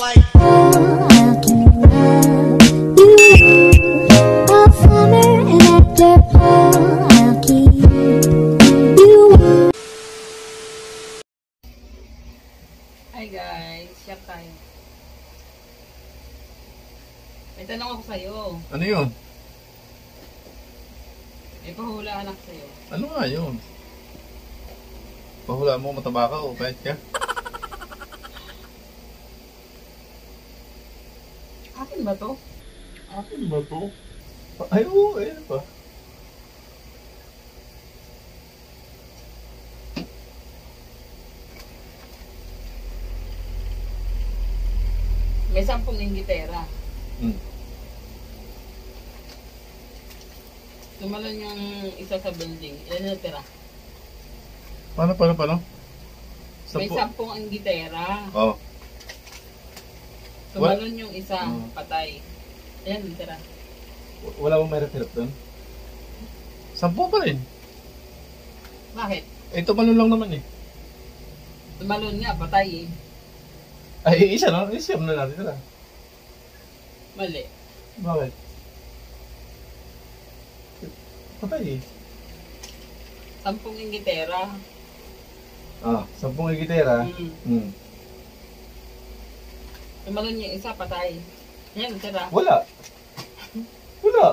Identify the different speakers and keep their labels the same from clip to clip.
Speaker 1: like.
Speaker 2: Love you all summer and after fall. I'll keep you
Speaker 3: Hi guys, shop tayo. May tanong ako sa'yo.
Speaker 4: Ano yun?
Speaker 3: May pahulaan ako sa'yo.
Speaker 4: Ano nga yun? Pahula mo, mataba ka o kahit ka?
Speaker 3: Akin ba to?
Speaker 4: Akin ba to? Ay, oo, eh, ano pa?
Speaker 3: May sampung inggitera.
Speaker 4: Hmm.
Speaker 3: Tumalon yung isa sa building. Ilan na tira?
Speaker 4: Paano, paano, paano?
Speaker 3: May
Speaker 4: Sampu-
Speaker 3: sampung inggitera.
Speaker 4: Oh,
Speaker 3: Tumalon yung isa,
Speaker 4: Hmm.
Speaker 3: patay. Na tira?
Speaker 4: w- wala bang mahirap-hirap doon? Sampu pa rin.
Speaker 3: Bakit?
Speaker 4: Eh, tumalon lang naman eh.
Speaker 3: Tumalon nga, patay eh.
Speaker 4: Ay, isa na, isiyam na natin sila.
Speaker 3: Mali.
Speaker 4: Bakit? Patay eh.
Speaker 3: Sampung inggitera.
Speaker 4: Ah, sampung gitera.
Speaker 3: Hmm.
Speaker 4: Hmm.
Speaker 3: Tumalon yung isa, patay. Ilan na tira?
Speaker 4: Wala. Wala.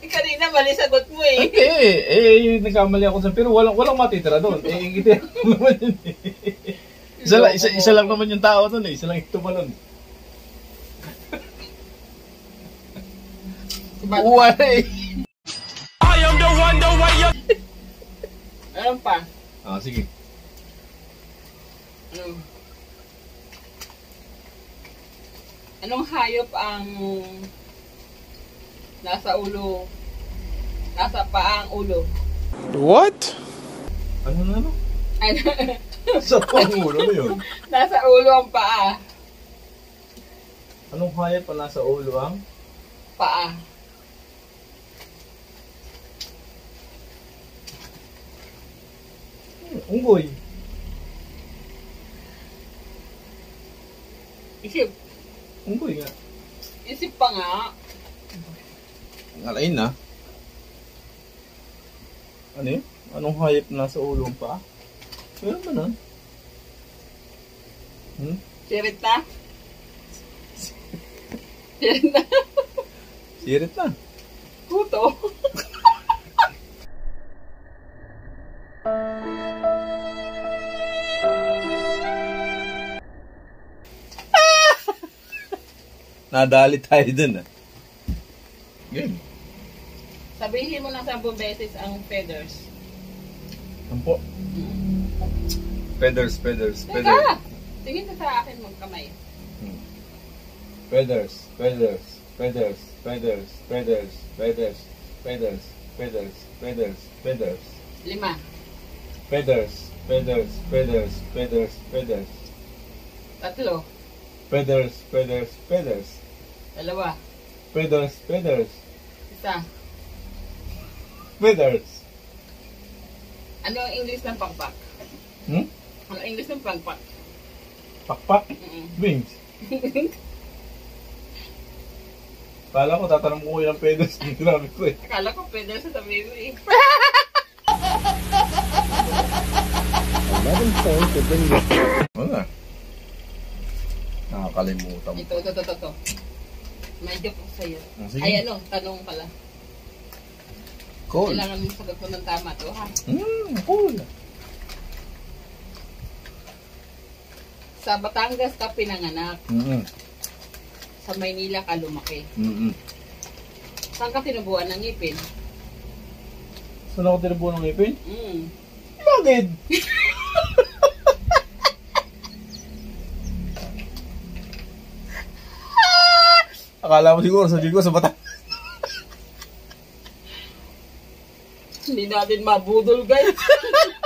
Speaker 3: Eh, kanina mali sagot mo eh.
Speaker 4: Hindi, eh, nagkamali ako sa pero walang walang matitira doon. Eh, ingiti naman yun eh. Isa, lang, isa, isa lang naman yung tao doon eh. Isa lang yung tumalon.
Speaker 3: Ba-
Speaker 4: Wala eh.
Speaker 3: Ano pa?
Speaker 4: Ah, sige.
Speaker 3: Ano? Anong hayop ang nasa ulo, nasa paa ang ulo?
Speaker 4: Ano na ano?
Speaker 3: Ano?
Speaker 4: Sa pangulo mo yun.
Speaker 3: nasa ulo ang paa.
Speaker 4: Anong hayop pa nasa ulo ang?
Speaker 3: Paa.
Speaker 4: Hmm, unggoy.
Speaker 3: Isip.
Speaker 4: Unggoy nga.
Speaker 3: Isip pa nga.
Speaker 4: Ngalain na. Ano yun? Anong hayop nasa ulo ang paa? Meron ba nun? Hmm?
Speaker 3: Sirit na. Sirit na.
Speaker 4: Sirit na.
Speaker 3: Puto.
Speaker 4: Nadali tayo dun ah. Game.
Speaker 3: Sabihin mo na sampung beses ang feathers.
Speaker 4: Sampo. Feathers, feathers,
Speaker 3: Teka!
Speaker 4: feathers.
Speaker 3: Tingin ka sa akin magkamay.
Speaker 4: Feathers, feathers, feathers, feathers, feathers, feathers, feathers, feathers, feathers, feathers,
Speaker 3: Lima.
Speaker 4: feathers, feathers, feathers, feathers, feathers,
Speaker 3: Tatlo.
Speaker 4: Feathers, feathers, feathers,
Speaker 3: Dalawa.
Speaker 4: feathers, feathers,
Speaker 3: Isa.
Speaker 4: feathers.
Speaker 3: Ano ang English ng pakpak?
Speaker 4: Hmm?
Speaker 3: Ano ang English ng pakpak?
Speaker 4: Pakpak,
Speaker 3: Mm-mm.
Speaker 4: wings. Kala ko tatanong ko ilang feathers yung ginamit ko eh.
Speaker 3: Akala ko pwede sa sabihin mo eh.
Speaker 4: Wala. Nakakalimutan mo.
Speaker 3: Ito, ito, ito, ito. May joke ako sa'yo.
Speaker 4: Ah, sige.
Speaker 3: Ay ano, tanong pala.
Speaker 4: Cool.
Speaker 3: Kailangan mo sagot mo ng tama to ha.
Speaker 4: Hmm, cool.
Speaker 3: Sa Batangas ka pinanganak.
Speaker 4: Mm-mm.
Speaker 3: Sa Maynila ka lumaki.
Speaker 4: Mm-mm.
Speaker 3: Saan ka tinubuan ng ngipin?
Speaker 4: Saan ako tinabuhan ng ngipin?
Speaker 3: Mm.
Speaker 4: Bakit? Akala mo siguro, sabi ko sa bata.
Speaker 3: Hindi natin mabudol guys.